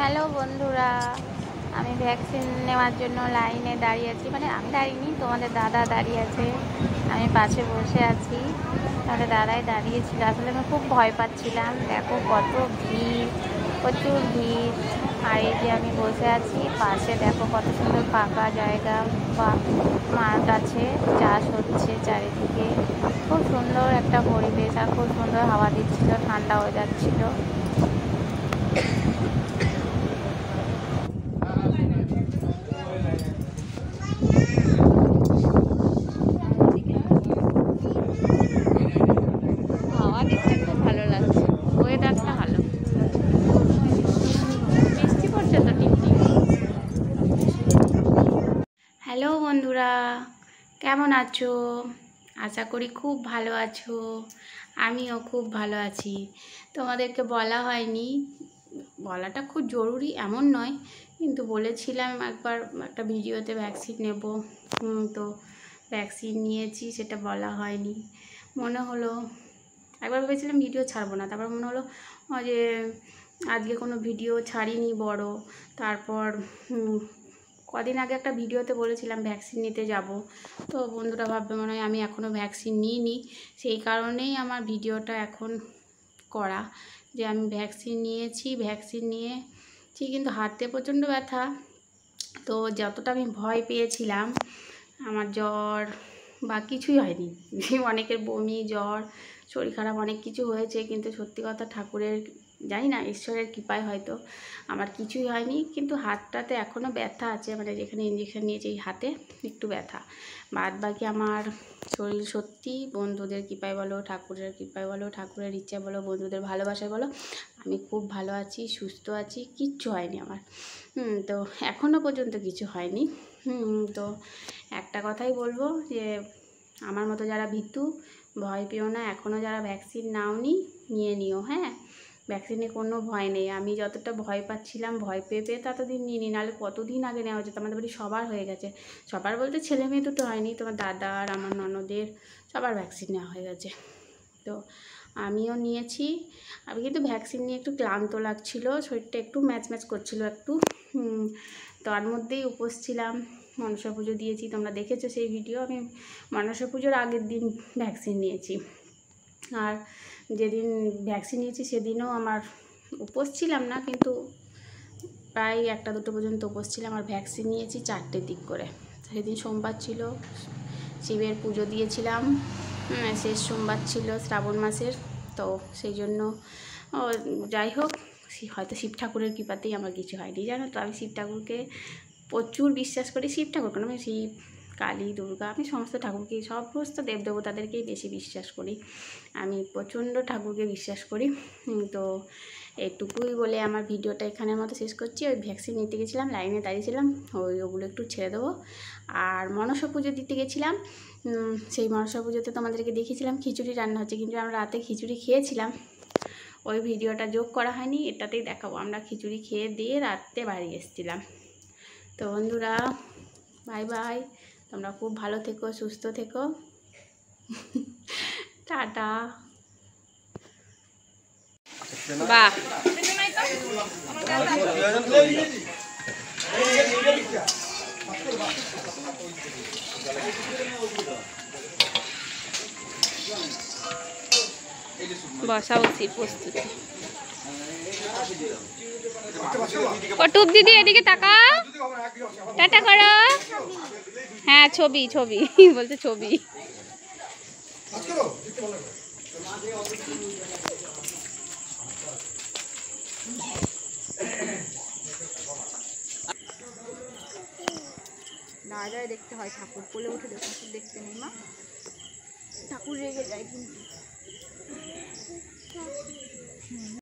Hello বন্ধুরা, আমি vaccine নেওয়ার জন্য লাইনে দাঁড়িয়ে আছি। মানে আমি দাঁড়িয়ে তোমাদের দাদা দাঁড়িয়ে আছে। আমি পাশে বসে আছি। তোমাদের দাদাই দাঁড়িয়েছিল। আসলে আমি খুব ভয় পাচ্ছিলাম। দেখো কত ভিড়, প্রচুর ভিড়। আর এই যে আমি বসে আছি, পাশে দেখো কত সুন্দর ফাঁকা জায়গা। বা মাঠ আছে, চাষ হচ্ছে চারিদিকে। খুব সুন্দর একটা পরিবেশ আর খুব সুন্দর হাওয়া দিচ্ছিল, ঠান্ডা হয়ে যাচ্ছিল হাওয়া দিচ্ছে খুব ভালো লাগছে ওয়েদারটা ভালো বৃষ্টি পড়ছে তো টিপটিপ হ্যালো বন্ধুরা, কেমন আছো? আশা করি খুব ভালো আছো। আমিও খুব ভালো আছি। তোমাদেরকে বলা হয়নি, বলাটা খুব জরুরি এমন নয়, কিন্তু বলেছিলাম একবার একটা ভিডিওতে ভ্যাকসিন নেব। তো ভ্যাকসিন নিয়েছি, সেটা বলা হয়নি। মনে হলো, একবার ভেবেছিলাম ভিডিও ছাড়বো না, তারপর মনে হলো যে, আজকে কোনো ভিডিও ছাড়িনি বড়। তারপর কদিন আগে একটা ভিডিওতে বলেছিলাম ভ্যাকসিন নিতে যাব। তো বন্ধুরা ভাববে মনে হয় আমি এখনও ভ্যাকসিন নিইনি। সেই কারণেই আমার ভিডিওটা এখন করা যে আমি ভ্যাকসিন নিয়েছি ভ্যাকসিন নিয়ে ঠিক কিন্তু হাতে প্রচণ্ড ব্যথা। তো যতটা আমি ভয় পেয়েছিলাম, আমার জ্বর বা কিছুই হয়নি। অনেকের বমি, জ্বর, শরীর খারাপ অনেক কিছু হয়েছে, কিন্তু সত্যি কথা ঠাকুরের জানি না ঈশ্বরের কৃপায় হয়তো। আমার কিছুই হয়নি কিন্তু হাতটাতে এখনও ব্যথা আছে মানে যেখানে ইঞ্জেকশন নিয়েছি এই হাতে একটু ব্যথা। বাদ বাকি আমার শরীর সত্যি বন্ধুদের কৃপায় বলো ঠাকুরের কৃপায় বলো ঠাকুরের ইচ্ছা বলো বন্ধুদের ভালোবাসায় বলো আমি খুব ভালো আছি সুস্থ আছি কিচ্ছু হয়নি আমার। হুম, তো এখনও পর্যন্ত কিছু হয়নি। হুম, তো একটা কথাই বলব যে আমার মতো যারা ভীতু ভয় পেও না এখনও যারা ভ্যাকসিন নাওনি নিয়ে নিও হ্যাঁ? ভ্যাকসিনে কোনো ভয় নেই। আমি যতটা ভয় পাচ্ছিলাম, ভয় পেয়ে পেয়ে ততদিন নিয়ে নিই নাহলে কতদিন আগে নেওয়া যেত? আমাদের বাড়ি সবার হয়ে গেছে। সবার বলতে ছেলে মেয়ে দুটো হয়নি, তোমার দাদা আর আমার ননদের সবার ভ্যাকসিন নেওয়া হয়ে গেছে। তো আমিও নিয়েছি। আমি কিন্তু ভ্যাকসিন নিয়ে একটু ক্লান্ত লাগছিল, শরীরটা একটু ম্যাচ ম্যাচ করছিল একটু। তার মধ্যেই উপোস ছিলাম। মনসা পুজো দিয়েছি, তোমরা দেখেছ সেই ভিডিও আমি মনসা পুজোর আগের দিন ভ্যাকসিন নিয়েছি। আর যেদিন ভ্যাকসিন নিয়েছি সেদিনও আমার উপোস ছিলাম না, কিন্তু প্রায় একটা দুটো পর্যন্ত উপোস ছিলাম। আর ভ্যাকসিন নিয়েছি চারটের দিক করে। সেদিন সোমবার ছিল, শিবের পুজো দিয়েছিলাম। শেষ সোমবার ছিল শ্রাবণ মাসের, তো সেই জন্য যাই হোক হয়তো শিব ঠাকুরের কৃপাতেই আমার কিছু হয়নি। জানো তো, আমি শিব ঠাকুরকে প্রচুর বিশ্বাস করি, শিব ঠাকুর কেন? আমি শিব কালী, দুর্গা, আমি সমস্ত ঠাকুরকেই সমস্ত দেবদেবতাদেরকেই বেশি বিশ্বাস করি। আমি প্রচণ্ড ঠাকুরকে বিশ্বাস করি। তো এটুকুই বলে আমার ভিডিওটা এখানের মতো শেষ করছি। ওই ভ্যাকসিন নিতে গেছিলাম লাইনে দাঁড়িয়েছিলাম, ওই ওগুলো একটু ছেড়ে দেবো। আর মনসা পুজো দিতে গেছিলাম সেই মনসা পুজোতে তোমাদেরকে দেখিয়েছিলাম, খিচুড়ি রান্না হচ্ছে। কিন্তু আমরা রাতে খিচুড়ি খেয়েছিলাম। ওই ভিডিওটা যোগ করা হয়নি, এটাতেই দেখাবো। আমরা খিচুড়ি খেয়ে দিয়ে রাত্রে বাড়ি এসেছিলাম। তো বন্ধুরা বাই বাই তোমরা খুব ভালো থেকো, সুস্থ থেকো। টাটা। বসা উচিত প্রস্তুতি। টুপ দিদি এদিকে তাকা টাটা করো। হ্যাঁ ছবি ছবি, বলছে ছবি। নয়দায় দেখতে হয়, ঠাকুর কোলে উঠে ঠাকুর দেখতে নেই মা। ঠাকুর রেগে যায় কিন্তু। হুম।